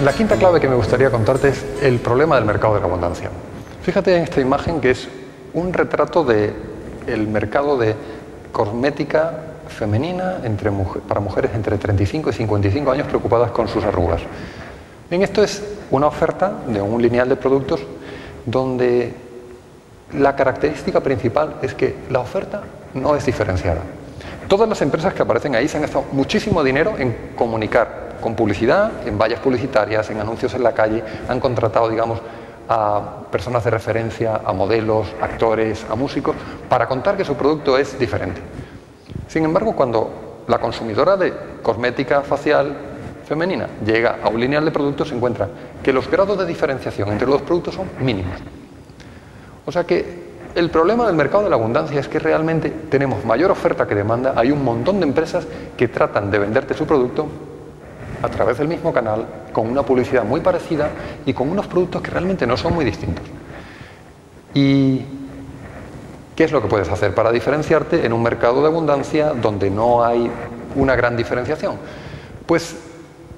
Bien, la quinta clave que me gustaría contarte es el problema del mercado de la abundancia. Fíjate en esta imagen que es un retrato del el mercado de cosmética femenina para mujeres entre 35 y 55 años preocupadas con sus arrugas. Bien, esto es una oferta de un lineal de productos donde la característica principal es que la oferta no es diferenciada. Todas las empresas que aparecen ahí se han gastado muchísimo dinero en comunicar con publicidad, en vallas publicitarias, en anuncios en la calle, han contratado, digamos, a personas de referencia, a modelos, actores, a músicos, para contar que su producto es diferente. Sin embargo, cuando la consumidora de cosmética facial femenina llega a un lineal de productos, se encuentra que los grados de diferenciación entre los productos son mínimos. O sea que el problema del mercado de la abundancia es que realmente tenemos mayor oferta que demanda, hay un montón de empresas que tratan de venderte su producto a través del mismo canal, con una publicidad muy parecida y con unos productos que realmente no son muy distintos. ¿Y qué es lo que puedes hacer para diferenciarte en un mercado de abundancia donde no hay una gran diferenciación? Pues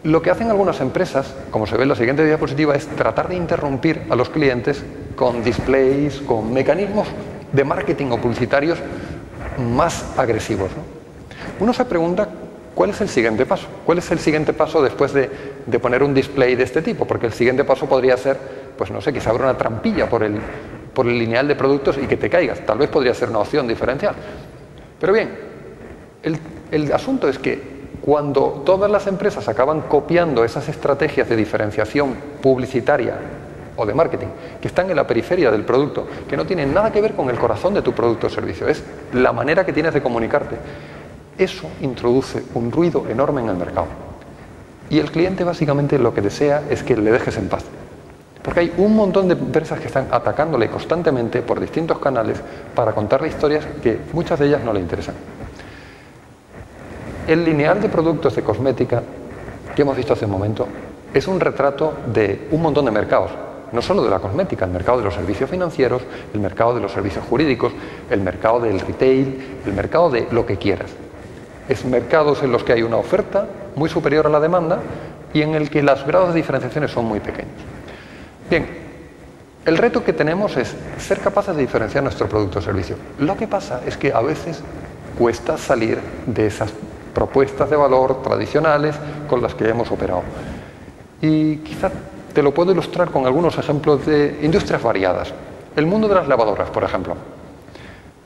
lo que hacen algunas empresas, como se ve en la siguiente diapositiva, es tratar de interrumpir a los clientes con displays, con mecanismos de marketing o publicitarios más agresivos. Uno se pregunta cuál es el siguiente paso, cuál es el siguiente paso después de, poner un display de este tipo, porque el siguiente paso podría ser, pues no sé, quizá abra una trampilla por el, por el lineal de productos y que te caigas. Tal vez podría ser una opción diferencial. Pero bien, el, el asunto es que cuando todas las empresas acaban copiando esas estrategias de diferenciación publicitaria o de marketing que están en la periferia del producto, que no tienen nada que ver con el corazón de tu producto o servicio, es la manera que tienes de comunicarte, eso introduce un ruido enorme en el mercado. Y el cliente básicamente lo que desea es que le dejes en paz. Porque hay un montón de empresas que están atacándole constantemente por distintos canales para contarle historias que muchas de ellas no le interesan. El lineal de productos de cosmética que hemos visto hace un momento es un retrato de un montón de mercados, no solo de la cosmética, el mercado de los servicios financieros, el mercado de los servicios jurídicos, el mercado del retail, el mercado de lo que quieras. Es mercados en los que hay una oferta muy superior a la demanda y en el que los grados de diferenciaciones son muy pequeños. Bien, el reto que tenemos es ser capaces de diferenciar nuestro producto o servicio. Lo que pasa es que a veces cuesta salir de esas propuestas de valor tradicionales con las que hemos operado. Y quizá te lo puedo ilustrar con algunos ejemplos de industrias variadas. El mundo de las lavadoras, por ejemplo.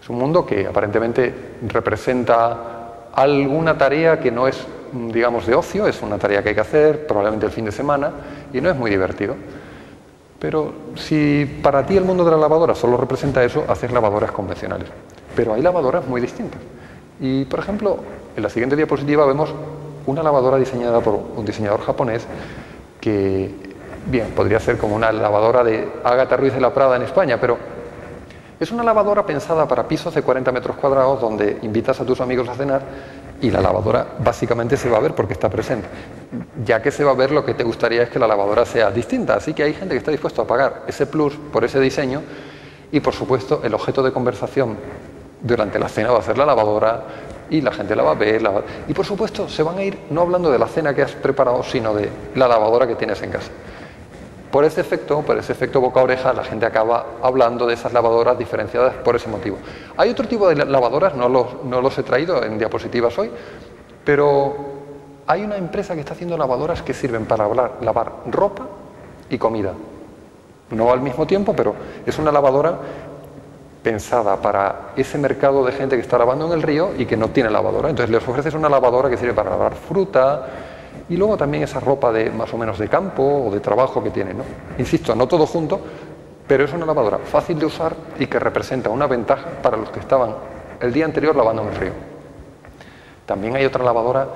Es un mundo que aparentemente representa alguna tarea que no es, digamos, de ocio, es una tarea que hay que hacer, probablemente el fin de semana, y no es muy divertido. Pero si para ti el mundo de la lavadora solo representa eso, haces lavadoras convencionales. Pero hay lavadoras muy distintas. Y, por ejemplo, en la siguiente diapositiva vemos una lavadora diseñada por un diseñador japonés que, bien, podría ser como una lavadora de Ágata Ruiz de la Prada en España, pero es una lavadora pensada para pisos de 40 metros cuadrados donde invitas a tus amigos a cenar y la lavadora básicamente se va a ver porque está presente. Ya que se va a ver, lo que te gustaría es que la lavadora sea distinta. Así que hay gente que está dispuesto a pagar ese plus por ese diseño y, por supuesto, el objeto de conversación durante la cena va a ser la lavadora y la gente la va a ver. Y por supuesto se van a ir no hablando de la cena que has preparado, sino de la lavadora que tienes en casa. Por ese efecto, por ese efecto boca-oreja, la gente acaba hablando de esas lavadoras diferenciadas por ese motivo. Hay otro tipo de lavadoras, no los, he traído en diapositivas hoy, pero hay una empresa que está haciendo lavadoras que sirven para lavar ropa y comida. No al mismo tiempo, pero es una lavadora pensada para ese mercado de gente que está lavando en el río y que no tiene lavadora. Entonces les ofreces una lavadora que sirve para lavar fruta y luego también esa ropa de más o menos de campo o de trabajo que tiene. ¿no? Insisto, no todo junto, pero es una lavadora fácil de usar y que representa una ventaja para los que estaban el día anterior lavando en el río. También hay otra lavadora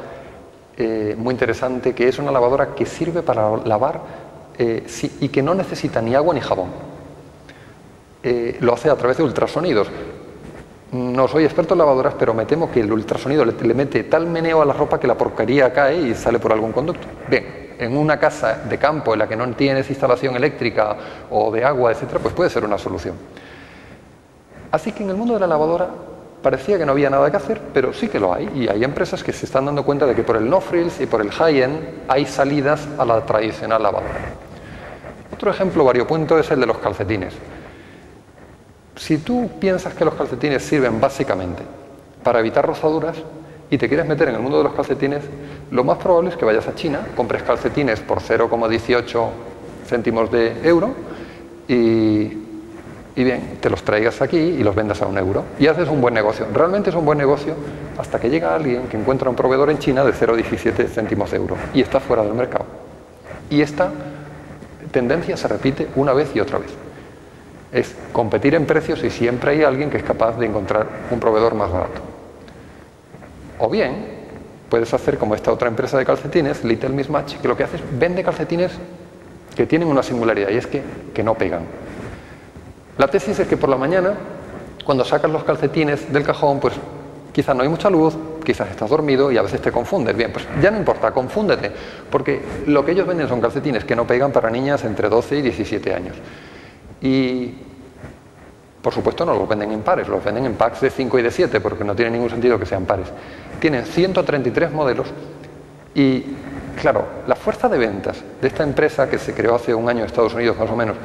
eh, muy interesante que es una lavadora que sirve para lavar eh, y que no necesita ni agua ni jabón. Eh, lo hace a través de ultrasonidos. No soy experto en lavadoras, pero me temo que el ultrasonido le, mete tal meneo a la ropa que la porquería cae y sale por algún conducto. Bien, en una casa de campo en la que no tienes instalación eléctrica o de agua, etcétera, pues puede ser una solución. Así que en el mundo de la lavadora parecía que no había nada que hacer, pero sí que lo hay. Y hay empresas que se están dando cuenta de que por el no frills y por el high-end hay salidas a la tradicional lavadora. Otro ejemplo variopunto es el de los calcetines. Si tú piensas que los calcetines sirven básicamente para evitar rozaduras y te quieres meter en el mundo de los calcetines, lo más probable es que vayas a China, compres calcetines por 0,18 céntimos de euro y y bien, te los traigas aquí y los vendas a un euro. Y haces un buen negocio. Realmente es un buen negocio hasta que llega alguien que encuentra un proveedor en China de 0,17 céntimos de euro y está fuera del mercado. Y esta tendencia se repite una vez y otra vez. Es competir en precios y siempre hay alguien que es capaz de encontrar un proveedor más barato. O bien, puedes hacer como esta otra empresa de calcetines, Little Mismatch, que lo que hace es vende calcetines que tienen una singularidad y es que, que no pegan. La tesis es que por la mañana, cuando sacas los calcetines del cajón, pues quizás no hay mucha luz, quizás estás dormido y a veces te confundes. Bien, pues ya no importa, confúndete, porque lo que ellos venden son calcetines que no pegan para niñas entre 12 y 17 años. Y por supuesto no los venden en pares, los venden en packs de 5 y de 7, porque no tiene ningún sentido que sean pares. Tienen 133 modelos y, claro, la fuerza de ventas de esta empresa que se creó hace un año en Estados Unidos más o menos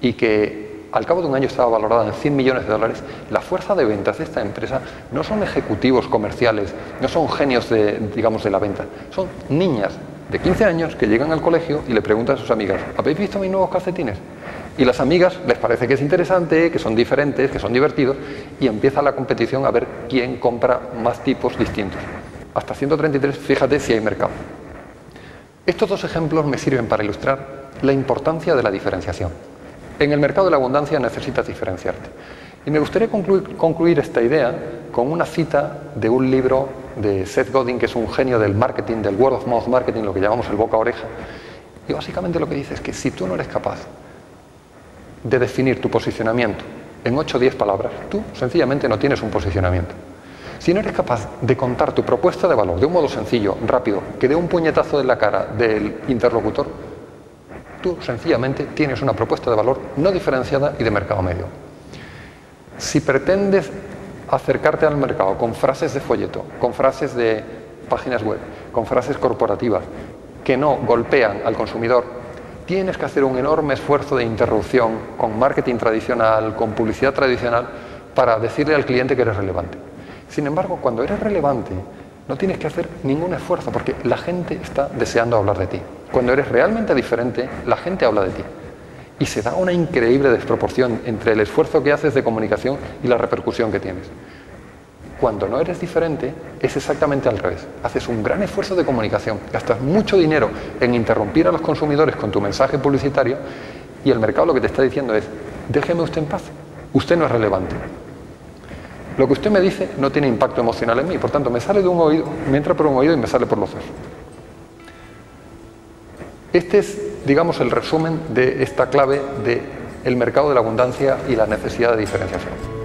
y que al cabo de un año estaba valorada en 100 millones de dólares, la fuerza de ventas de esta empresa no son ejecutivos comerciales, no son genios de, digamos, de la venta, son niñas de 15 años que llegan al colegio y le preguntan a sus amigas, ¿habéis visto mis nuevos calcetines? Y las amigas les parece que es interesante, que son diferentes, que son divertidos, y empieza la competición a ver quién compra más tipos distintos. Hasta 133, fíjate si hay mercado. Estos dos ejemplos me sirven para ilustrar la importancia de la diferenciación. En el mercado de la abundancia necesitas diferenciarte. Y me gustaría concluir, esta idea con una cita de un libro de Seth Godin, que es un genio del marketing, del word of mouth marketing, lo que llamamos el boca a oreja. Y básicamente lo que dice es que si tú no eres capaz de definir tu posicionamiento en 8 o 10 palabras, tú sencillamente no tienes un posicionamiento. Si no eres capaz de contar tu propuesta de valor de un modo sencillo, rápido, que dé un puñetazo en la cara del interlocutor, Tú sencillamente tienes una propuesta de valor no diferenciada y de mercado medio. Si pretendes acercarte al mercado con frases de folleto, con frases de páginas web, con frases corporativas que no golpean al consumidor, tienes que hacer un enorme esfuerzo de interrupción con marketing tradicional, con publicidad tradicional, para decirle al cliente que eres relevante. Sin embargo, cuando eres relevante, no tienes que hacer ningún esfuerzo porque la gente está deseando hablar de ti. Cuando eres realmente diferente, la gente habla de ti. Y se da una increíble desproporción entre el esfuerzo que haces de comunicación y la repercusión que tienes. Cuando no eres diferente, es exactamente al revés. Haces un gran esfuerzo de comunicación, gastas mucho dinero en interrumpir a los consumidores con tu mensaje publicitario y el mercado lo que te está diciendo es, déjeme usted en paz, usted no es relevante. Lo que usted me dice no tiene impacto emocional en mí, por tanto me sale de un oído, me entra por un oído y me sale por los dos. Este es, digamos, el resumen de esta clave el mercado de la abundancia y la necesidad de diferenciación.